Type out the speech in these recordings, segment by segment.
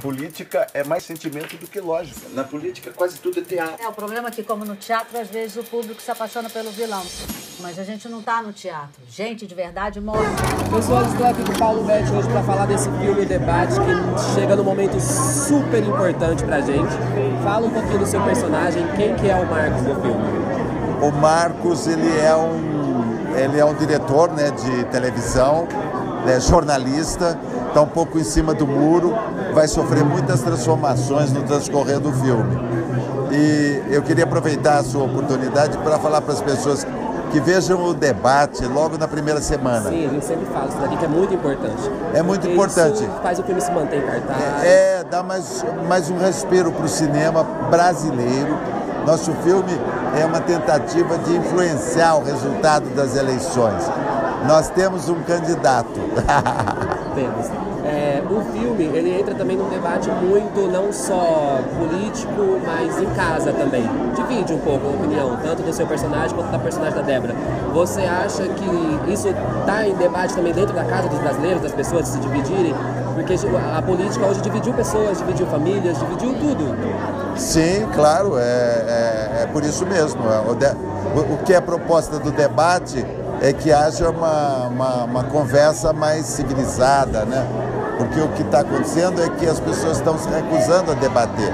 Política é mais sentimento do que lógica. Na política quase tudo é teatro. É, o problema é que, como no teatro, às vezes o público se apaixona pelo vilão. Mas a gente não tá no teatro. Gente de verdade morre. Pessoal, estou aqui com o Paulo Betti hoje para falar desse filme, debate, que chega num momento super importante pra gente. Fala um pouquinho do seu personagem, quem que é o Marcos do filme? O Marcos, ele é um, ele é um diretor né, de televisão, é jornalista, está um pouco em cima do muro, vai sofrer muitas transformações no transcorrer do filme. E eu queria aproveitar a sua oportunidade para falar para as pessoas que vejam o debate logo na primeira semana. Sim, a gente sempre fala isso daqui que é muito importante. É muito importante. Faz o filme se manter em cartaz. É, dá mais, mais um respiro para o cinema brasileiro. Nosso filme é uma tentativa de influenciar o resultado das eleições. Nós temos um candidato. Temos. É, o filme ele entra também num debate muito não só político, mas em casa também. Divide um pouco a opinião, tanto do seu personagem quanto da personagem da Débora. Você acha que isso está em debate também dentro da casa dos brasileiros, das pessoas se dividirem? Porque a política hoje dividiu pessoas, dividiu famílias, dividiu tudo. Sim, claro, é, é, é por isso mesmo. O, de, o que é a proposta do debate é que haja uma, uma, uma conversa mais civilizada, né? Porque o que está acontecendo é que as pessoas estão se recusando a debater.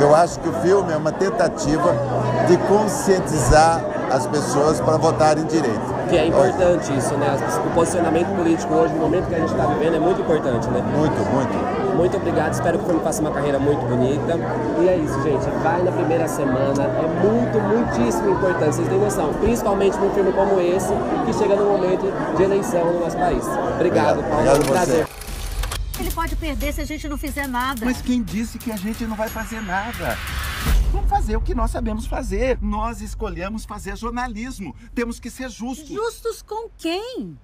Eu acho que o filme é uma tentativa de conscientizar as pessoas para votarem direito. Que é importante isso, né? O posicionamento político hoje, no momento que a gente está vivendo, é muito importante, né? Muito, muito. Muito obrigado, espero que o filme faça uma carreira muito bonita. E é isso, gente. Vai na primeira semana, é muito, muitíssimo importante. Vocês têm noção, principalmente num filme como esse, que chega no momento de eleição no nosso país. Obrigado, Obrigado. Paulo. Obrigado um prazer. Ele pode perder se a gente não fizer nada. Mas quem disse que a gente não vai fazer nada? Vamos fazer o que nós sabemos fazer. Nós escolhemos fazer jornalismo. Temos que ser justos. Justos com quem?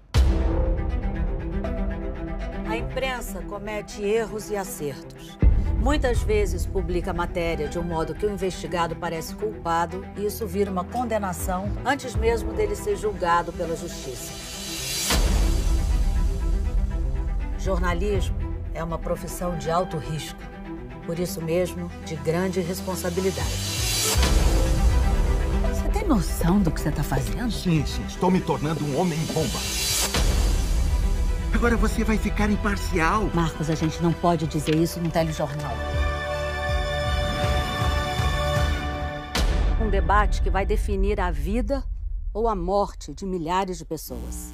A imprensa comete erros e acertos. Muitas vezes publica matéria de um modo que o investigado parece culpado e isso vira uma condenação antes mesmo dele ser julgado pela justiça. Jornalismo é uma profissão de alto risco, por isso mesmo, de grande responsabilidade. Você tem noção do que você está fazendo? Sim, sim. Estou me tornando um homem-bomba. Agora você vai ficar imparcial. Marcos, a gente não pode dizer isso no telejornal. Um debate que vai definir a vida ou a morte de milhares de pessoas.